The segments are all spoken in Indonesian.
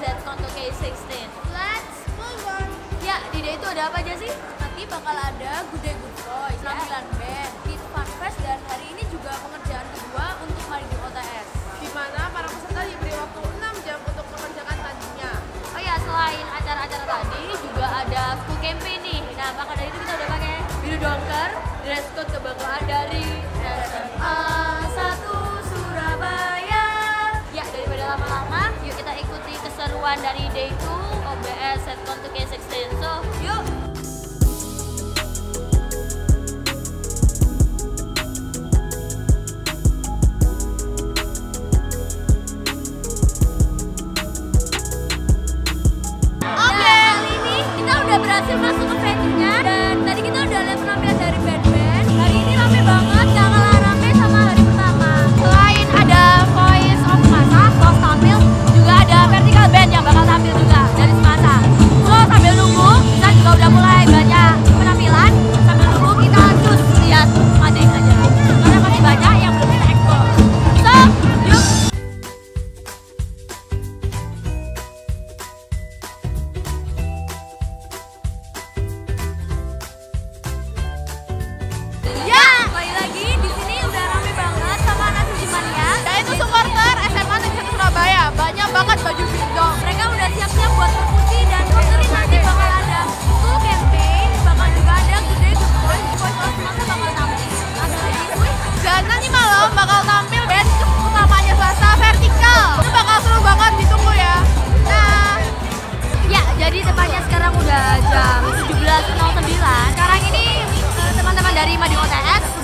ZCon 2K16. Let's move on. Ya, di day itu ada apa aja sih? Nanti bakal ada Good Day Good Boys, penampilan band, Kid Fun Fest, dan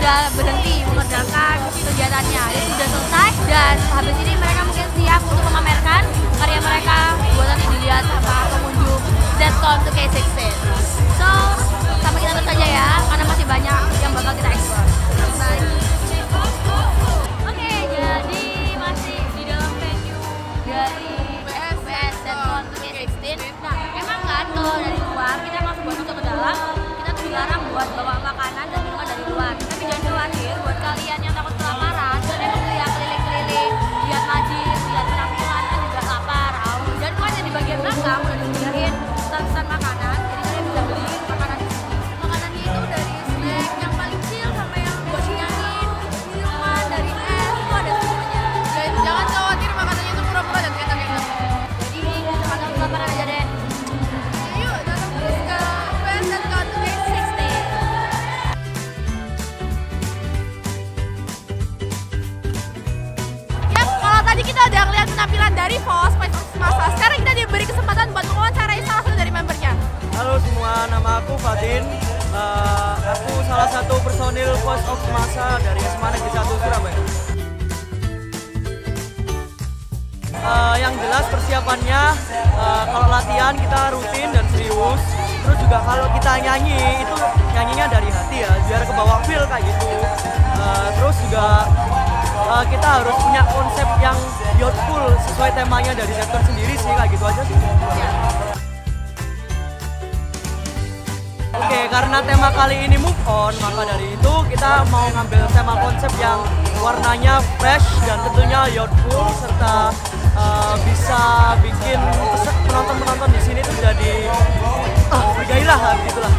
OTS sudah berhenti mengerjakan kegiatannya. Jadi sudah selesai dan habis ini mereka mungkin siap untuk memamerkan karya mereka buat nanti dilihat sama pengunjung ZCon 2K16. So, sampai kita terus aja ya, karena masih banyak yang bakal kita eksplor. Bye. Oke, jadi masih di dalam venue dari UBS ZCon 2K16. Nah, emang kan kalau dari luar kita masuk masuk ke dalam, kita dilarang buat bawa makanan dan Tapi jangan khawatir, buat kalian yang takut yang jelas persiapannya eh, kalau latihan kita rutin dan serius. Terus juga kalau kita nyanyi itu nyanyinya dari hati ya, biar ke bawah feel kayak gitu. Eh, terus juga eh, kita harus punya konsep yang youthful sesuai temanya dari sektor sendiri sih kayak gitu aja sih. Oke, karena tema kali ini move on, maka dari itu kita mau ngambil tema konsep yang warnanya fresh dan tentunya youthful serta uh, bisa bikin penonton-penonton di sini tuh jadi ah, bergairah lah gitulah.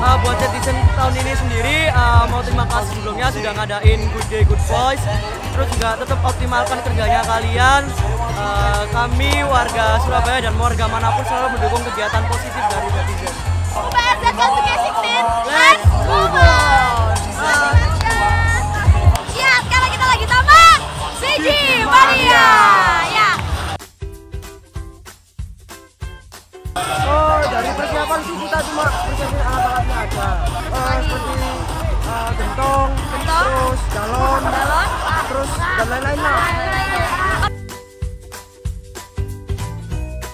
Uh, buat netizen tahun ini sendiri uh, mau terima kasih sebelumnya sudah ngadain Good Day Good Voice terus juga tetap optimalkan kerjanya kalian Uh, kami warga Surabaya dan warga mana pun selalu mendukung kegiatan positif dari netizen UBS dan ke 16. Let's move sih kita cuma persiapin alat-alatnya aja Eh, seperti eh, gentong, terus galon, Balon. terus dan lain-lain lah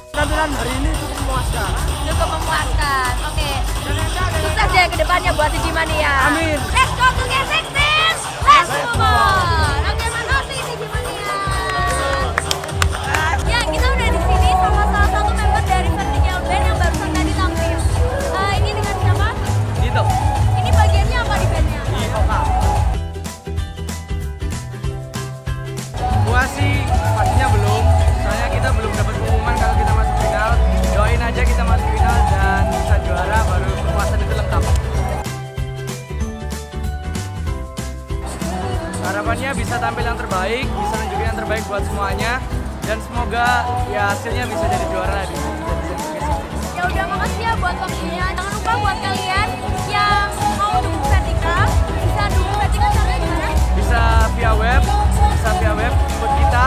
penampilan hari ini cukup memuaskan Cukup memuaskan. Oke. Sukses ya ke depannya buat Siji Mania. Amin. Let's go to get 16. Let's move on. Terbaik bisa nunjukin yang terbaik buat semuanya dan semoga ya hasilnya bisa jadi juara di Netizen 2K16 Ya udah makasih ya buat waktunya. Jangan lupa buat kalian yang mau dukung vertikal bisa dukung vertikal caranya gimana? bisa via web bisa via web ikut kita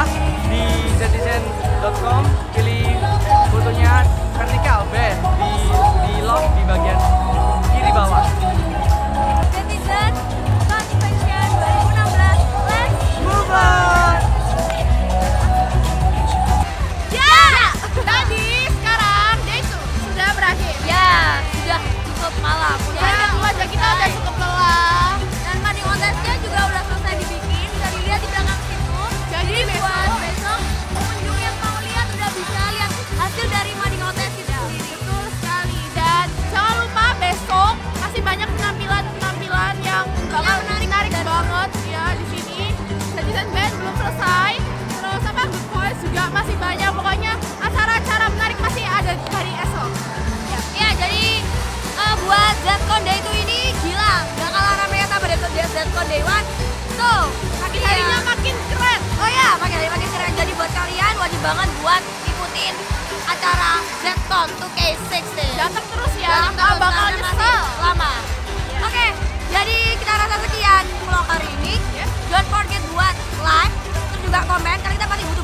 di zetizen.com pilih fotonya masih banyak. Pokoknya acara-acara menarik masih ada hari esok. Ya, jadi eh, buat Zcon Day itu ini gila, gak kalah ramenya sama Zcon Day One. So, Makin iya. harinya makin keren. Oh ya, makin hari makin keren. Jadi buat kalian wajib banget buat ikutin acara Zcon 2K16. Datang terus ya. Nggak terus, bakal nyesel. lama. Oke, jadi kita rasa sekian vlog hari ini. Don't forget buat like, terus juga komen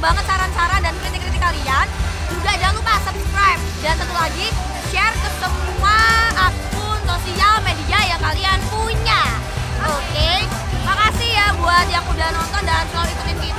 banget saran-saran dan kritik-kritik kalian. Juga jangan lupa subscribe dan satu lagi share ke semua akun sosial media yang kalian punya. Oke, makasih ya buat yang udah nonton dan selalu ikutin kita.